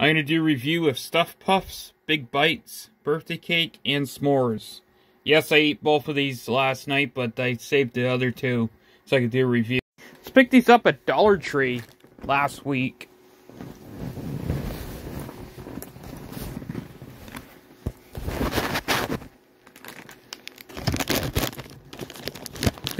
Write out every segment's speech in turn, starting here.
I'm going to do a review of Stuffed Puffs, Big Bites, Birthday Cake, and S'mores. Yes, I ate both of these last night, but I saved the other two so I could do a review. Let's pick these up at Dollar Tree last week.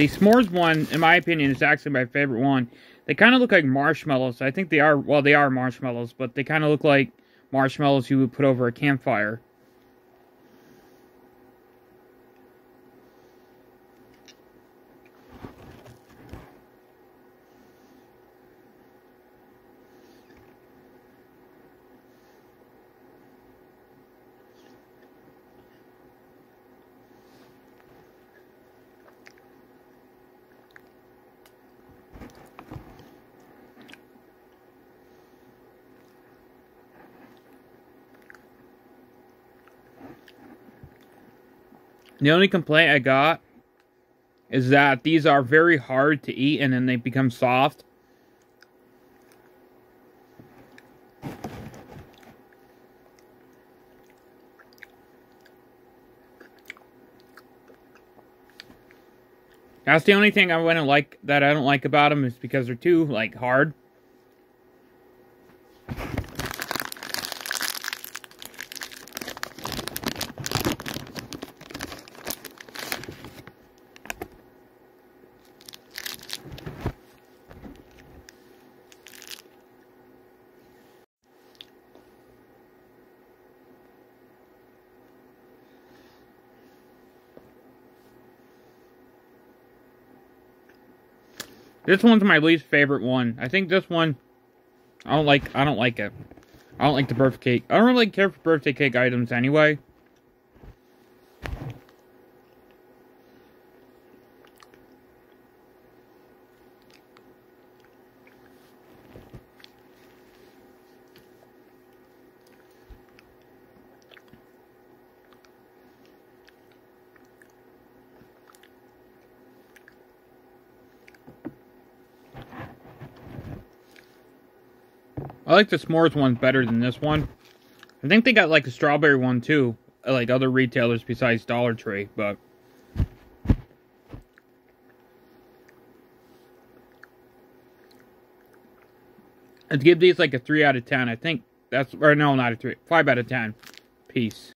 The s'mores one, in my opinion, is actually my favorite one. They kind of look like marshmallows. I think they are, well, they are marshmallows, but they kind of look like marshmallows you would put over a campfire. The only complaint I got is that these are very hard to eat and then they become soft. That's the only thing I wouldn't like that I don't like about them is because they're too like hard. This one's my least favorite one. I think this one, I don't like, I don't like it. I don't like the birthday cake. I don't really care for birthday cake items anyway. I like the s'mores one better than this one. I think they got like a strawberry one too, like other retailers besides Dollar Tree, but I'd give these like a 3 out of 10. I think that's, or no, not a 3, 5 out of 10. Peace.